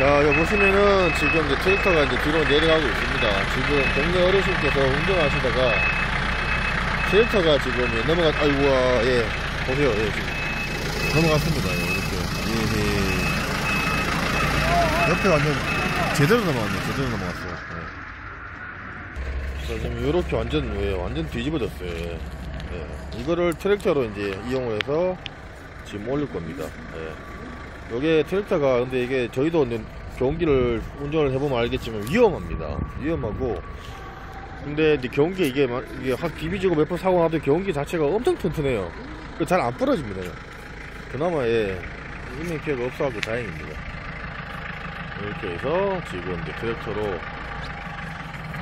자, 여기 보시면은 지금 이제 트랙터가 이제 뒤로 내려가고 있습니다. 지금 동네 어르신께서 운전하시다가 트랙터가 지금 예, 넘어갔, 아이고야, 예. 보세요, 예, 지금. 넘어갔습니다, 예, 이렇게. 예, 예. 옆에 완전 제대로 넘어갔네, 제대로 넘어갔어요. 예. 자, 지금 이렇게 완전, 예, 완전 뒤집어졌어요. 예. 예. 이거를 트랙터로 이제 이용을 해서 지금 올릴 겁니다. 예. 요게 트랙터가 근데 이게 저희도 경기를 운전을 해보면 알겠지만 위험합니다. 위험하고 근데 경기 이게 막 이게 확 비비지고 몇 번 사고 나도 경기 자체가 엄청 튼튼해요. 잘 안 부러집니다. 그나마 예 인명 피해가 없어갖고 다행입니다. 이렇게 해서 지금 이제 트랙터로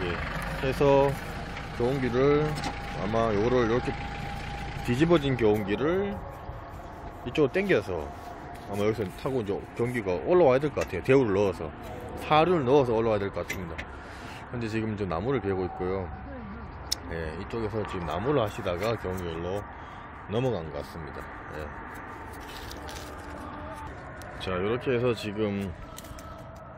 예 해서 경기를 아마 요거를 이렇게 뒤집어진 경기를 이쪽으로 당겨서 아마 여기서 타고 이제 경기가 올라와야 될 것 같아요. 대우를 넣어서. 사료를 넣어서 올라와야 될 것 같습니다. 현재 지금 좀 나무를 베고 있고요. 예, 이쪽에서 지금 나무를 하시다가 경기로 넘어간 것 같습니다. 예. 자, 이렇게 해서 지금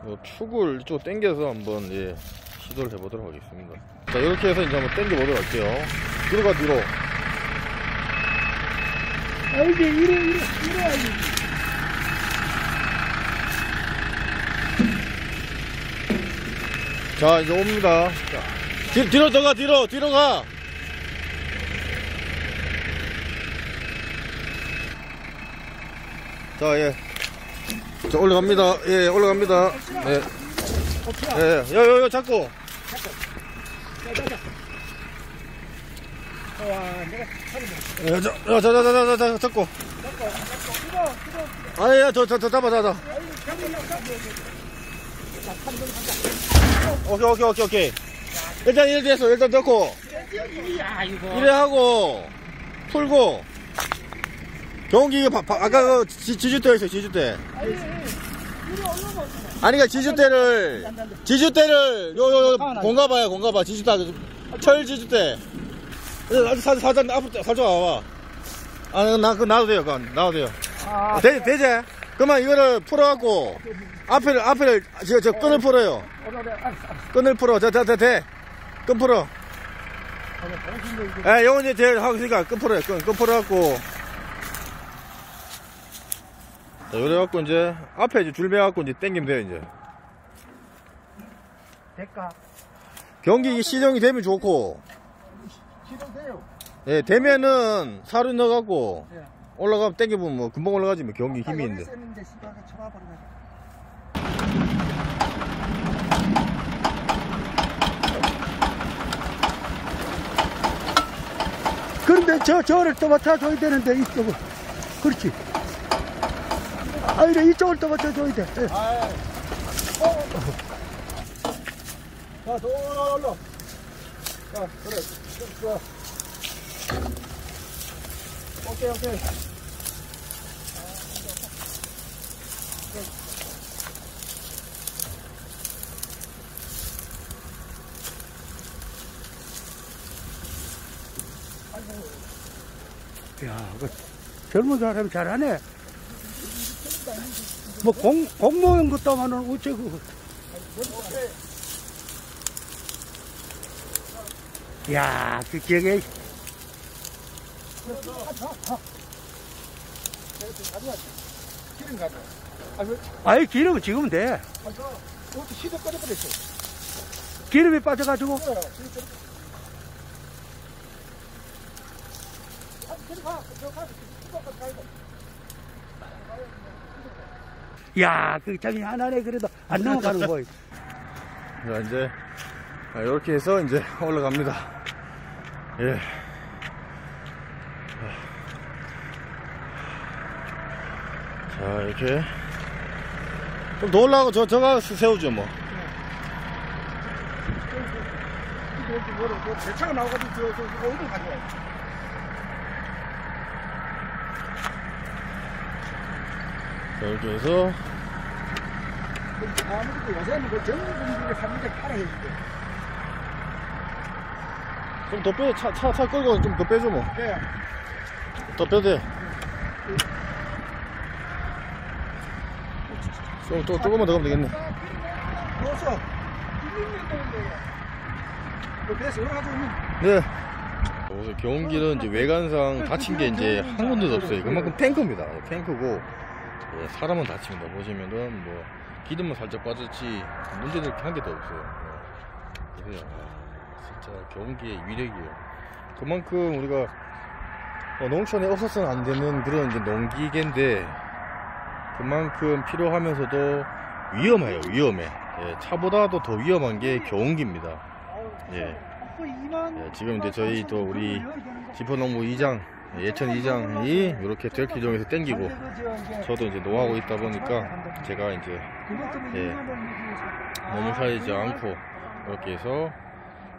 요 축을 이쪽 당겨서 한번 예, 시도를 해보도록 하겠습니다. 자, 이렇게 해서 이제 한번 당겨 보도록 할게요. 뒤로 가, 뒤로. 아, 이제 이래, 이래, 이래야지. 자 이제 옵니다 자, 뒤, 뒤로 더가 뒤로 뒤로 가 자, 예. 자, 올라갑니다. 예, 올라갑니다. 예. 예, 요, 요, 요, 잡고. 예, 자, 자, 자, 자, 자, 자, 자, 잡고. 아, 예, 저, 저, 저, 잡아, 잡아. 오케이, 오케이, 오케이, 오케이. 일단 이렇게 해서, 일단 넣고. 이래 하고 풀고. 경기 바, 바, 아까 그 지, 지주대 있어 지주대. 아니 그 지주대를 지주대를 요요요 공가봐요 공가봐. 지주대 철 지주대. 사, 사장 앞으로 살짝 와봐. 아나 그거 놔도 돼요 그건. 놔도 돼요. 아, 되, 되지? 그러면 이거를 풀어갖고 앞에를 앞에를 저, 저 끈을 풀어요. 끈을 풀어 자자자대끈 풀어 예, 요건 이제 제일 하고 있으니까 끈 풀어요. 끈, 끈 풀어갖고. 자, 요래갖고 이제 앞에 이제 줄 매갖고 이제 땡기면 돼요, 이제. 될까? 경기 시정이 되면 좋고, 시동돼요. 예, 되면은 사료 넣어갖고 예. 올라가면 땡겨보면 뭐 금방 올라가지 뭐 경기 힘이 있는데. 그런데 저, 저를 또 맞춰줘야 되는데, 이쪽을. 그렇지. 아, 이래, 이쪽을 또 맞춰줘야 돼. 예. 자, 돌아, 올라. 자, 그래. 좋아. 오케이, 오케이. 야, 그 젊은 사람이 잘하네. 뭐 공, 공무원 것도만은 어쩌고. 야, 그 기억에. 기름 가져. 아이, 기름은 지금 돼. 기름이 빠져가지고. 야, 그 장이 하나네 그래도 안 넘어가는 거야. 자, 이제, 이렇게 해서 이제 올라갑니다. 예. 자, 이렇게. 좀더 올라가고 저, 저가 세우죠, 뭐. 대차가 나와가지고 저, 저, 어디 가져와요? 자, 이렇게 해서. 아무것도 요새는 그 젊은 분들이 하는 게 팔아야 돼. 좀 더 빼, 차, 차, 차 끌고 좀 더 빼줘, 뭐. 네. 더 빼도 돼. 좀, 좀, 조금만 더 가면 되겠네. 넣었어. 그 배에서 가지 있는. 네. 그래서 경기는 이제 외관상 다친 게 이제 한 군데도 없어요. 그만큼 탱크입니다. 탱크고 예, 사람은 다칩니다. 보시면은 뭐 기름만 살짝 빠졌지 문제는 한 개도 없어요. 예. 그래요. 아, 진짜 경기의 위력이에요. 그만큼 우리가 어, 농촌에 없어서는 안 되는 그런 이제 농기계인데 그만큼 필요하면서도 위험해요. 위험해. 예, 차보다도 더 위험한 게 경운기입니다. 예. 예, 지금 이제 저희 또 우리 지포농부 이장 예천 이장이 이렇게 트랙기종에서 땡기고 저도 이제 노하고 있다 보니까 제가 이제 예, 몸을 살리지 않고 이렇게 해서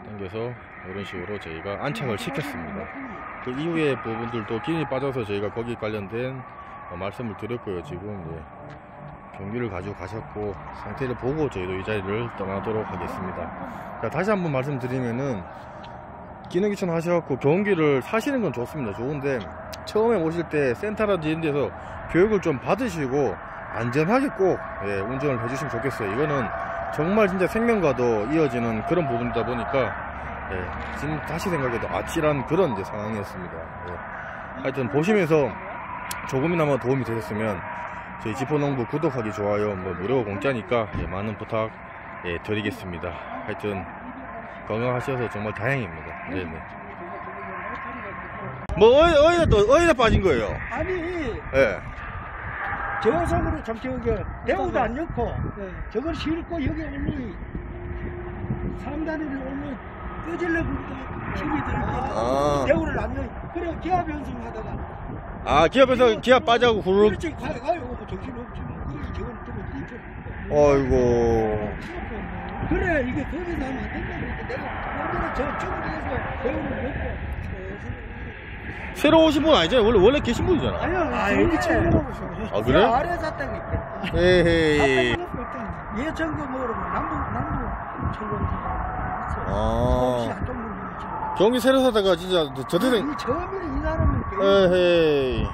당겨서 이런 식으로 저희가 안착을 시켰습니다. 그 이후의 부분들도 기운이 빠져서 저희가 거기 관련된 어, 말씀을 드렸고요. 지금 이제 경기를 가지고 가셨고 상태를 보고 저희도 이 자리를 떠나도록 하겠습니다. 자, 다시 한번 말씀드리면은 기능기천 하셔갖고 경기를 사시는 건 좋습니다. 좋은데 처음에 오실 때 센터라든지 이런 데서 교육을 좀 받으시고 안전하게 꼭 예, 운전을 해주시면 좋겠어요. 이거는 정말 진짜 생명과도 이어지는 그런 부분이다 보니까 예, 지금 다시 생각해도 아찔한 그런 이제 상황이었습니다. 예. 하여튼 보시면서 조금이나마 도움이 되셨으면 저희 지포농부 구독하기 좋아요 뭐 무료 공짜니까 예, 많은 부탁 예, 드리겠습니다. 하여튼 건강하셔서 정말 다행입니다. 네네. 뭐 어디, 어디다 또 어디다 빠진 거예요? 아니 예. 저섬으로 참 저기 대우도 안 넣고 저걸 싣고 여기 올리 사람다리를 올리 끄질러 부르다 힘이 들고 아. 대우를 안 넣어 그래 기아 변승하다가 아 기업에서 기업 빠져고 후루룩. 그렇지 가, 가요 뭐 정신 없지 뭐 그래 저건 좀 어이고. 그래 이게 거기서 하면 안 된다니까 내가 옛날에 저 중국에서 대우를 넣고 새로 오신 분 아니잖아요. 원래 원래 계신 분이잖아. 아니야 전기 챙겨놓고 있어 아, 그래? 아래 샀다고 있대 에헤이. 예천거 뭐로 남부 남부 철원 아. 경기 새로 사다가 진짜 저 대생. 이 처음에 이 사람은 에헤이.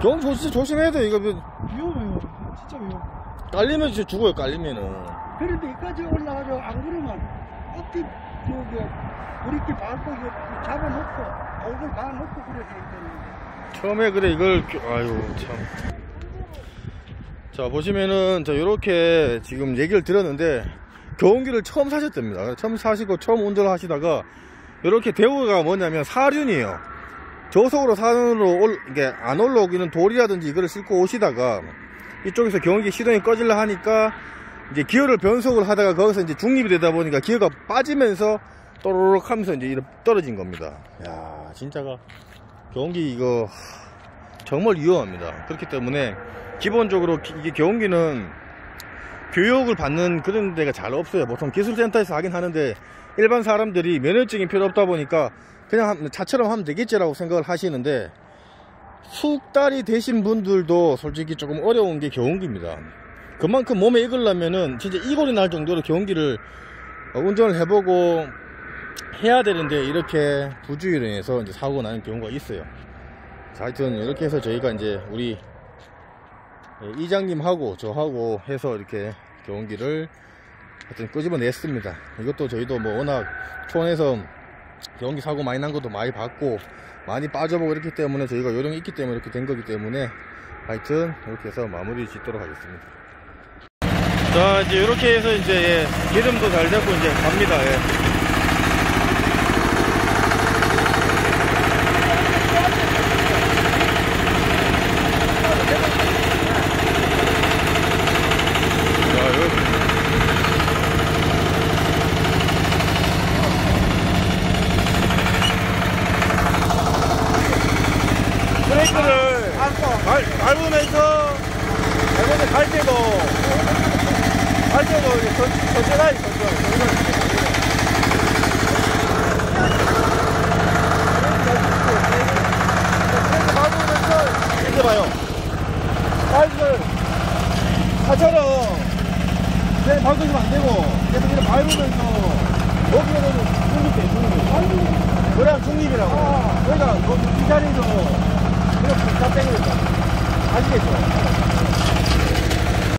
경 조심 조심해야 돼. 이거 뭐 위험해요 진짜 위험 깔리면 진짜 죽어요. 깔리면은. 그런데 여기까지 올라가서 안 그러면 어디 저기 우리끼 밟고 이거 잡아놓고 얼굴 가놓고 그래서 되는데 처음에 그래 이걸 교- 아유 참. 자 보시면은 자 요렇게 지금 얘기를 들었는데 경운기를 처음 사셨답니다. 처음 사시고 처음 운전을 하시다가 요렇게 대우가 뭐냐면 사륜이에요. 저속으로 산으로 올, 이게 안 올라오기는 돌이라든지 이거를 싣고 오시다가 이쪽에서 경운기 시동이 꺼질라 하니까 이제 기어를 변속을 하다가 거기서 이제 중립이 되다 보니까 기어가 빠지면서 또르륵 하면서 이제 떨어진 겁니다. 야 진짜가 경운기 이거 정말 위험합니다. 그렇기 때문에 기본적으로 기- 이게 경운기는 교육을 받는 그런 데가 잘 없어요. 보통 기술센터에서 하긴 하는데 일반 사람들이 면허증이 필요 없다 보니까 그냥 한- 차처럼 하면 되겠지라고 생각을 하시는데 숙달이 되신 분들도 솔직히 조금 어려운 게 경운기입니다. 그만큼 몸에 익으려면은 진짜 이골이 날 정도로 경운기를 어, 운전을 해보고 해야 되는데 이렇게 부주의로 인해서 이제 사고가 나는 경우가 있어요. 자, 하여튼 이렇게 해서 저희가 이제 우리 예, 이장님하고 저하고 해서 이렇게 경운기를 하여튼 끄집어냈습니다. 이것도 저희도 뭐 워낙 촌에서 경운기 사고 많이 난 것도 많이 봤고 많이 빠져보고 이렇기 때문에 저희가 요령이 있기 때문에 이렇게 된 거기 때문에 하여튼 이렇게 해서 마무리 짓도록 하겠습니다. 자 이제 이렇게 해서 이제 예, 기름도 잘 잡고 이제 갑니다. 예. 자, 여기 브레이크를 밟, 밟으면서 밟으면서 갈 때도 갈 때도 전, 전전하지 전전 밟으면서 이렇게 봐요. 밟을 차처럼 내 밟고 있으면 안 되고 계속 이렇게 밟으면서 여기에는 중립돼 중립 그래야 중립이라고. 그러니까 거기 이 자리도 이렇게 다 빼고 있 다 아시겠죠?